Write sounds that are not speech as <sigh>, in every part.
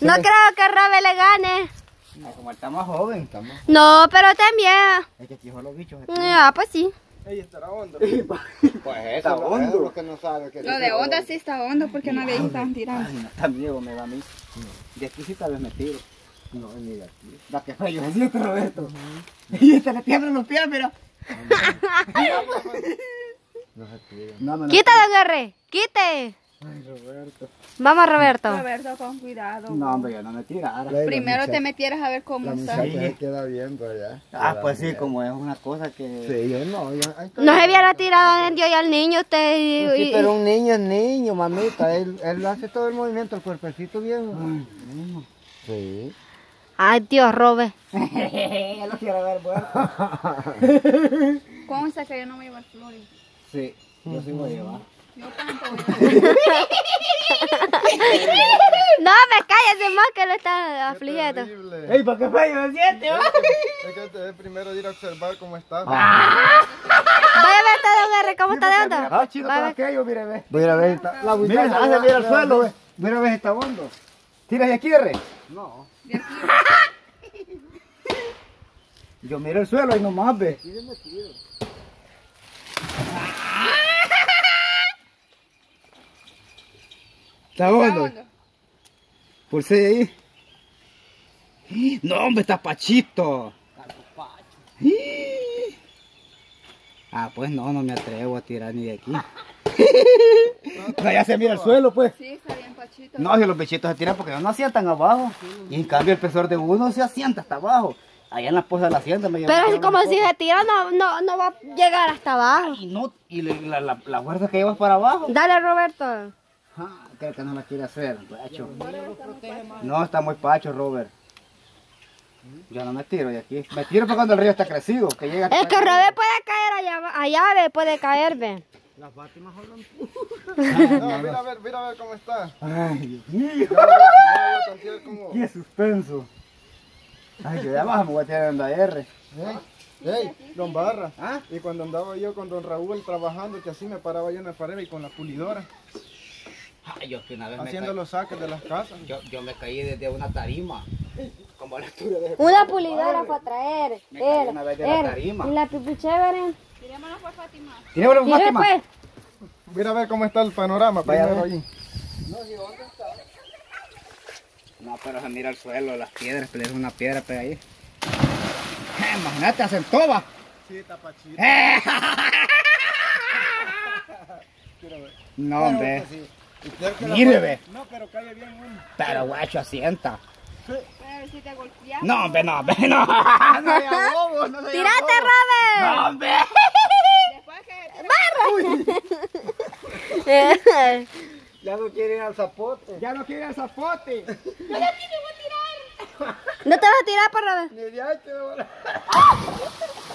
No creo que Robe le gane. No, como él está más joven, está más... No, pero también. Es que aquí son los bichos. Ah, pues sí. Ey, estará <laughs> hondo. Pues está Eso es hondo. lo que no sabe. Que Lo de onda sí está hondo porque no había estaban tirando. Ay, no, tan miedo me da a mí. De aquí sí tal vez me tiro. No, ni de aquí. Da que feo, así este Roberto. Y este le tiemblan los pies, mira. <laughs> No se tira. R. Quite. Ay, Roberto. Vamos, Roberto. Roberto, con cuidado. No, hombre, yo no me tirara. Primero te metieras a ver cómo La está. se queda viendo allá. Ah, pues sí, como es una cosa que... Sí, yo no. Yo, ay, No se hubiera tirado en Dios y al niño usted. y- Sí, y- pero un niño es niño, mamita. Él, él hace todo el movimiento, el cuerpecito bien. Sí. Ay, Dios, Robe. <laughs> ya lo quiero ver, bueno. <laughs> Consta que yo no me iba a flores. Sí, yo sí voy a llevar. Yo tanto voy No, me cállese más que lo está afligiendo. ¡Ey, para qué feo se siente! Es que debes primero ir a observar cómo está. Vaya a ver, don R, cómo está de onda. Ah, chido a para ver. aquello, mire, ve. Mira, ve, está- la Mira, muchacha. hace, mira el suelo, ve. Mira, ve, está hondo. ¿Tiras de aquí, R? No. Yo miro el suelo y nomás ve. Está hondo. hondo. Pulse ahí. No, hombre, está pachito. Ah, pues no, no me atrevo a tirar ni de aquí. <laughs> No, ya se mira el suelo, pues. Sí, está bien pachito. No, si los bichitos se tiran porque no asientan abajo. Y en cambio el pesor de uno se asienta hasta abajo. Allá en la posa de la asienta me Pero así como si se tira, no, no, no va a llegar hasta abajo. Y, no, y la, la fuerza que llevas para abajo. Dale, Roberto. Ah, creo que no la quiere hacer, pacho. No, está muy pacho, Robert. Yo no me tiro de aquí. Me tiro para cuando el río está crecido. Que llega Es que Robert puede caer allá, allá ve, puede caer, ve. <laughs> No, mira a ver, mira a ver cómo está. Ay, Dios mío. Qué suspenso. Ay, yo ya abajo me voy a tirar en la R. Ey, don Barra. ¿Ah? Y cuando andaba yo con don Raúl trabajando, que así me paraba yo en la pared y con la pulidora, yo que una vez me haciendo los saques de las casas. Yo, yo me caí desde una tarima. Como a la altura de... Una pulidora para traer. Me caí una vez de la tarima. la pipu chévere. Tirémonos por Fátima. Tirémoslo, Mire Fátima. pues. Mira a ver cómo está el panorama Vaya a primero ver. ahí. No, pero se mira el suelo, las piedras, pero es una piedra pega ahí. Eh, Imagínate, hacen toba. Sí, está pachito. Eh. <laughs> No, hombre. Mire, ve. No, pero cae bien uno. Pero guacho, asienta. Pero si te golpeas. No, hombre, no, hombre, no. <laughs> No sea bobo, no sea ¡Tírate. Robert! No, hombre. Después que <laughs> Ya no quiere ir al zapote. Ya no quiere el zapote. <laughs> ¿No te vas a tirar por Robert? Ni de ahí te voy a-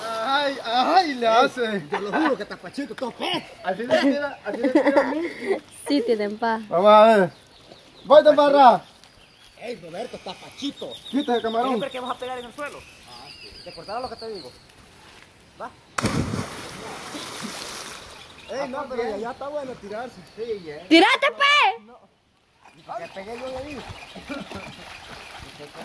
Ay, ay, le hace. Te lo juro que está pachito, todo pez. Así le tira, así le tira a mí. Sí, tienen paz. Vamos a ver. Voy, Barra. Ey, Roberto, está pachito. Quita el camarón. Siempre que vas a pegar en el suelo. ¿Te acordás lo que te digo? Ey, no, pero ya, ya está bueno tirarse. Sí, ya. ¡Tírate, pues! Que pegué yo de ahí. <laughs> Ay,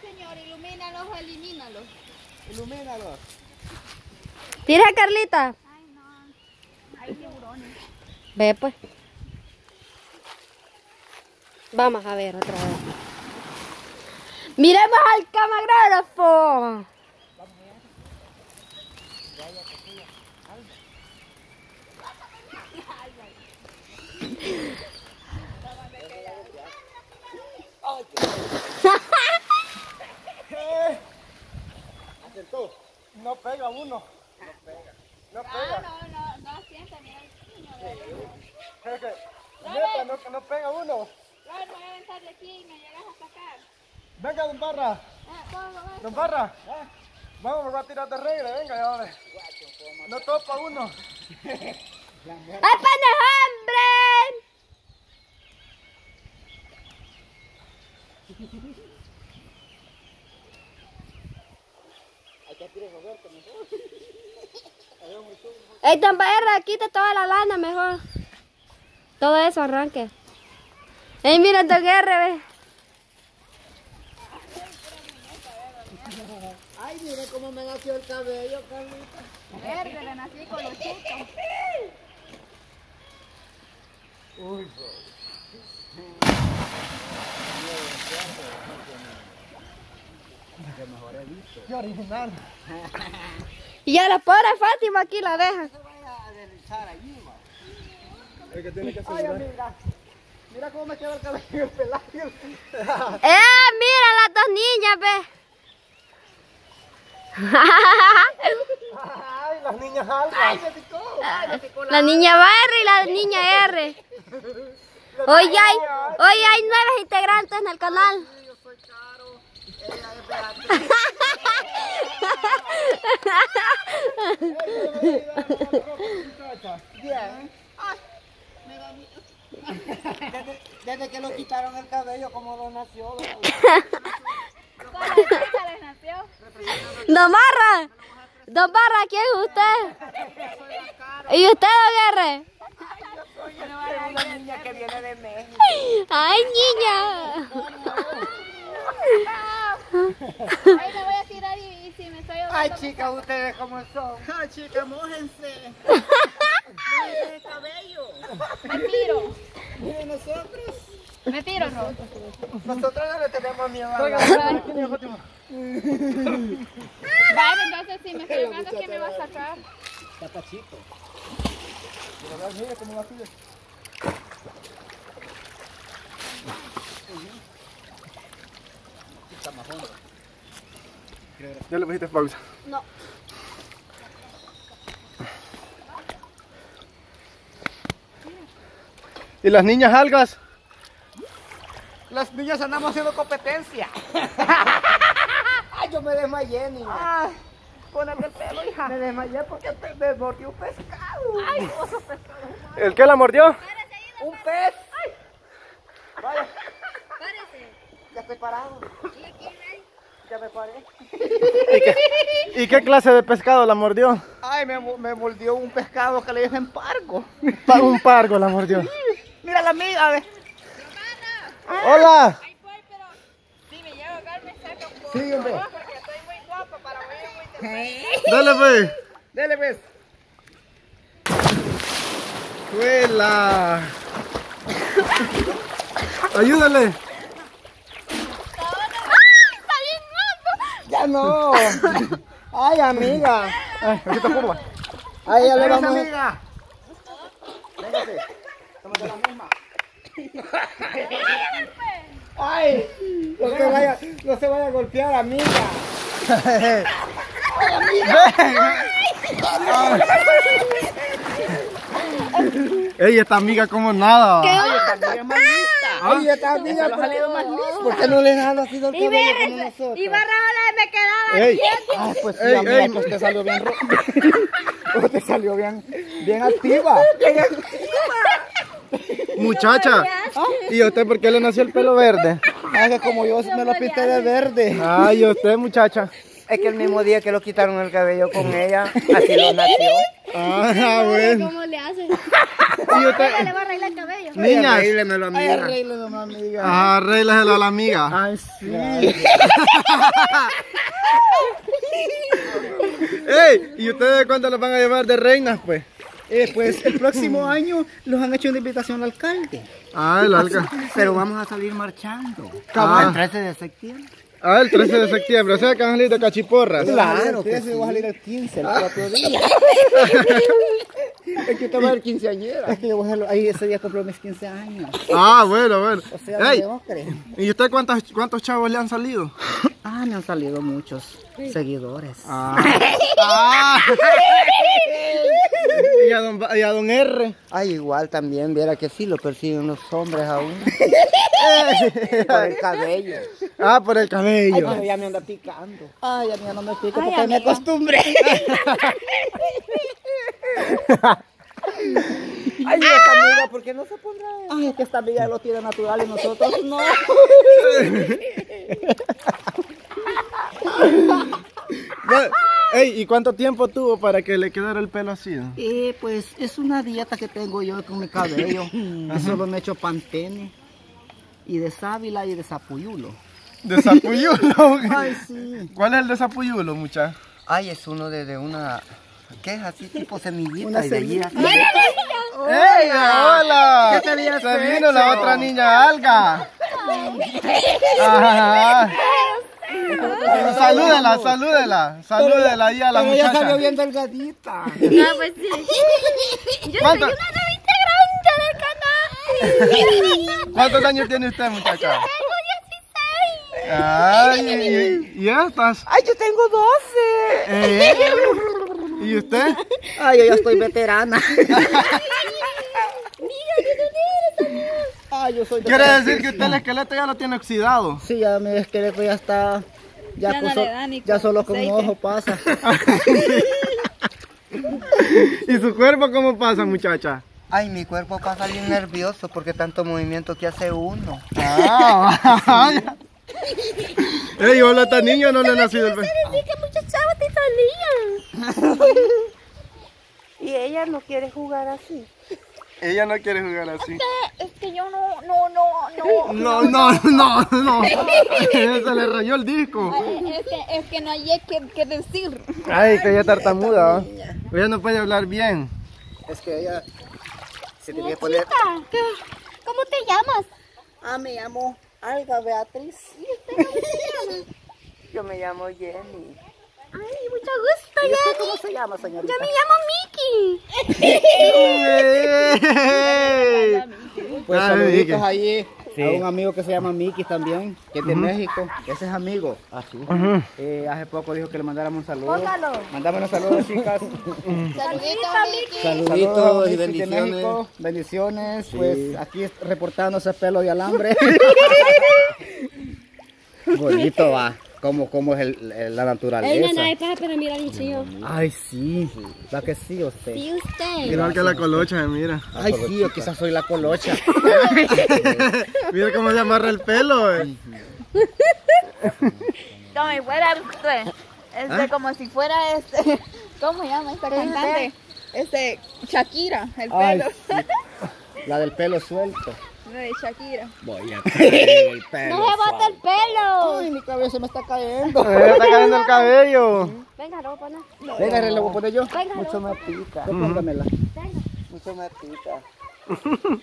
señor, ilumínalos o elimínalos. Ilumínalo. Tira, Carlita. Ay, no. Hay tiburones. Ve, pues. Vamos a ver otra vez. Miremos al camarógrafo. Acertó. No pega uno. No Ah, pega. no, no, no asienta, mira. Es que, neta, no, no pega uno. Robert, voy a aventar de aquí y me llegas a sacar. Venga, don Barra. Ah, vamos. Don Barra. Vamos, me voy a tirar de regla. Venga, ya vale. No topa uno. ¡Apenas hambre! Ey, don Barra, quita toda la lana mejor. Todo eso arranque. Ey, mira tu guerra, ve. Ay, mire cómo me nació el cabello, Carlita. Verde, le nací con los chutos. Qué original. <laughs> Y a la pobre Fátima aquí la dejan. El que tiene que asegurar. Mira cómo me queda el cabello el pelado. <laughs> ¡Eh! Mira las dos niñas, ve. <laughs> Ay, las niñas altas. La niña R y la niña R. <laughs> Hoy hay, hoy hay nueve integrantes en el canal. Desde, desde que lo quitaron el cabello, como lo nació. <laughs> Nació. Don Barra, Don Barra, ¿quién es usted? ¿Y usted, Don R? una niña que viene de México. ¡Ay, niña! Ahí me voy a tirar y, y si me estoy Ay, chicas, ustedes cómo son. Ay, chicas, mójense. el cabello. Me tiro. Nosotros. Me tiro, no. Nosotros no le tenemos miedo a la Vale, entonces si me estoy ahogando, ¿quién me va a sacar? Mira cómo va a subir. Ya le pusiste pausa. No. ¿Y las niñas algas? Las niñas andamos haciendo competencia. <laughs> Ay, yo me desmayé, niña. Ay, ponete el pelo, hija. Me desmayé porque te- me mordió un pescado. Ay, pescado. ¿El que la mordió? Un pez. Vaya. Ya estoy parado. Ya me paré. ¿Y qué, y qué clase de pescado la mordió? Ay, me, me mordió un pescado que le dicen pargo. Pa- un pargo la mordió. Mira la amiga, ve. ¡Hola! Ahí voy, pero si me llevo a ahogar me saca un poco. Sí, hombre. Porque estoy muy guapa para morir muy Dale, pues. Dele, ves. ¡Huela! Ayúdale. Ya no. <laughs> Ay, amiga. Ay, aquí está curva. Ay, ya le Véngase, vamos. amiga. Véngase. Tómate la misma. Ay, no se vaya, no se vaya a golpear, amiga. Ey, esta amiga como nada. Ay, esta amiga es más lista. Ay, esta amiga ¿por qué, ¿por qué no le dan así del Y cabello como nosotros? Y Ey, Ay, pues sí, Ey, amiga, ey. pues te salió bien <laughs> pues te salió bien, bien activa. muchacha. ¿Y a usted por qué le nació el pelo verde? Ay, que como yo me lo pinté de verde. Ay, ¿y usted, muchacha? Es que el mismo día que lo quitaron el cabello con ella, así lo nació. Ah, bueno. ¿Cómo le hace? <laughs> ¿Y usted? Le va a arreglar el cabello. Niñas. Arréglemelo, amiga. Arréglemelo, amiga. Ah, arréglaselo a la amiga. Ay, sí. <laughs> Ey, ¿y ustedes cuándo los van a llevar de reinas, pues? Eh, pues el próximo año los han hecho una invitación al alcalde. Ah, el alca. Pero vamos a salir marchando. Ah. El 13 de septiembre. Ah, el 13 de septiembre. O sea que van a salir de cachiporras. Claro, que sí. va a salir el 15, el propio día. <laughs> <laughs> es que usted va a ser quinceañera. Es que yo voy a hacerlo- ahí ese día compré mis 15 años. Ah, bueno, bueno. O sea, Ey. ¿y usted cuántos, cuántos chavos le han salido? Ah, me han salido muchos seguidores. Ah. Ah. y, a don, y a don R. Ay, igual también, viera que sí lo persiguen los hombres aún. <laughs> Por el cabello. Ah, por el Ay, cabello. pero ya me anda picando. Ay, amiga, no me pique Ay, porque me amiga. acostumbré. <laughs> Ay, esta amiga, ¿por qué no se pondrá? Ay, es que esta amiga lo tiene natural y nosotros no. <laughs> Ey, ¿y cuánto tiempo tuvo para que le quedara el pelo así? Eh, pues es una dieta que tengo yo con mi cabello. Solo me echo pantene. y de sábila y de zapuyulo. De Zapuyulo. Ay, sí. ¿Cuál es el de Zapuyulo, mucha? Ay, es uno de, de una... ¿Qué es así? Tipo semillita. Una así- ¡Ey, hola! ¿Qué querías Se vino la otra niña Alga. Ajá. Salúdela, salúdela, salúdela ahí a la Pero ella salió muchacha. bien delgadita. No, pues sí. Yo ¿Cuánto- soy una revista grande del canal. ¿Cuántos años tiene usted, muchacha? Tengo 16. Ay, ¿y, y estas? Ay, yo tengo 12. ¿Eh? ¿Y usted? Ay, yo ya estoy veterana. <laughs> Ay, yo soy Quiere decir que usted el esqueleto ya lo tiene oxidado. Sí, ya mi esqueleto ya está. Ya, Ya no con le so- da ni ya solo con un aceite. ojo pasa. <laughs> ¿Y su cuerpo cómo pasa, muchacha? Ay, mi cuerpo pasa bien nervioso porque tanto movimiento que hace uno. Ah, <laughs> vaya. Ey, hola, esta niña no le ha nacido el bebé. Sí, que muchas chavas te salían. <laughs> Y ella no quiere jugar así. Ella no quiere jugar así. Es que yo no, no, no, no. No, no, no, no. <laughs> Se le rayó el disco. Es que, es que no hay que, que decir. Ay, que ella tartamuda. ¿va? Ella no puede hablar bien. Es que ella se tiene que poner. ¿Cómo te llamas? Ah, me llamo Alga Beatriz. Yo me llamo Jenny. Ay, mucho gusto, ¿Y usted cómo se llama, señorita? Yo me llamo Mickey. Ey. <laughs> Pues Ay, saluditos Mickey. ahí a un amigo que se llama Miki también, que es de México. Ese es amigo. Así. Eh, hace poco dijo que le mandáramos un saludo. Póngalo. Mandamos un saludo, chicas. Saluditos, Miki. Saluditos y bendiciones. bendiciones. Bendiciones. Pues aquí es- reportándose pelo de alambre. <laughs> Bonito va. Como, como es el- el- la naturaleza. Ey, nana, es para pero mira bien chido. Ay, sí. ¿Va que sí usted? Sí, usted. Igual que la colocha, mira. Ay, sí, yo quizás soy la colocha. <laughs> Mira cómo se amarra el pelo. eh. <laughs> Como si fuera este, este, como si fuera este, ¿cómo se llama esta cantante? Este, Shakira, el Ay, pelo. sí. La del pelo suelto. No, de Shakira. Voy a caer el pelo. <laughs> No se bota el pelo. Ay, mi cabeza me está cayendo. Me está cayendo el cabello. Venga, lo voy a poner. Venga, voy a poner yo. Venga, Mucho me pica. Póngamela. Mucho me pica. <laughs>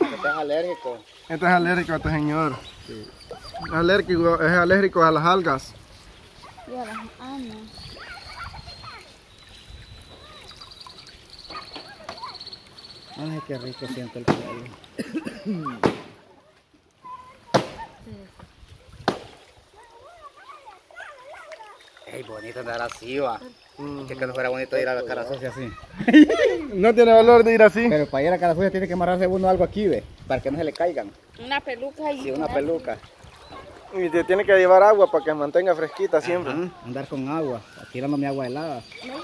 Estás alérgico. Este es alérgico a este señor. Es alérgico, es alérgico a las algas. Ah, no. Ay, qué rico siento el pelo. <coughs> Ey, bonito andar así, va. Que que no fuera bonito ir a la cara sucia así. <laughs> No tiene valor de ir así. Pero para ir a cara sucia tiene que amarrarse uno algo aquí, ve. Para que no se le caigan. Una peluca y Sí, una peluca. Y te tiene que llevar agua para que mantenga fresquita siempre. Ajá, andar con agua, tirándome agua helada.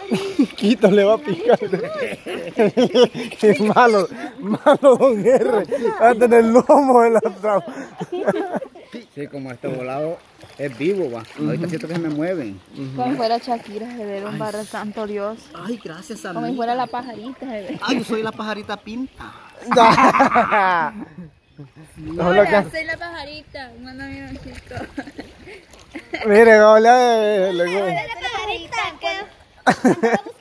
<laughs> Quito le va a picar. <laughs> es malo, malo don R. Hasta en el lomo de la traba. Sí, como este volado es vivo, va. Ahorita siento que se me mueven. Como fuera Shakira, se ve un barro santo Dios. Ay, gracias a Como si fuera la pajarita, se ve. Ay, yo soy la pajarita pinta. <laughs> Hola, soy la pajarita. Manda mi ojito. Mire, hola. le- le- La pajarita que buscando a Barna.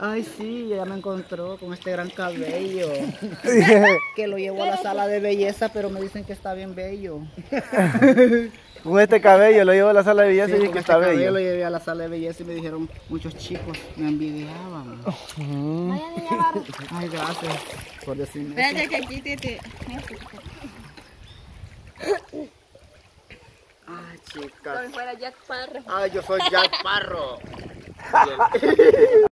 Ay, sí, ella me encontró con este gran cabello. <laughs> Que lo llevo a la sala de belleza, pero me dicen que está bien bello. <laughs> Con este cabello lo llevo a la sala de belleza Sí, y con que este está cabello bello. lo llevé a la sala de belleza y me dijeron, muchos chicos me envidiaban. <laughs> Ay, gracias por decirme. Espérate que aquí te... te... Ay, chicas. Como si fuera Jack Sparrow. Ay, yo soy Jack Parro.